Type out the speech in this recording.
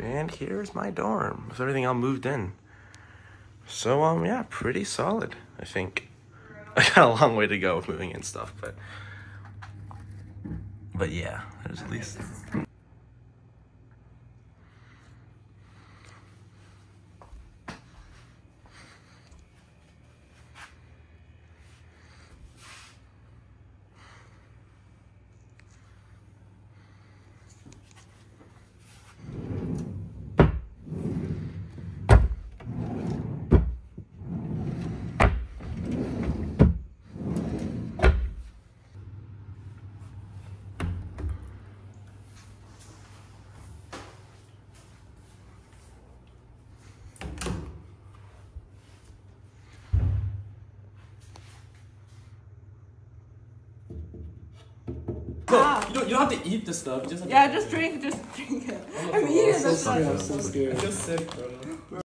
And here's my dorm with everything all moved in. So um yeah, pretty solid, I think. I got a long way to go with moving in stuff, but but yeah, there's at least Look, ah. you don't, you don't have to eat the stuff. You just have Yeah, to just drink, just drink it. I'm I'm eating so the scared. stuff. I'm so scared. I feel sick, bro.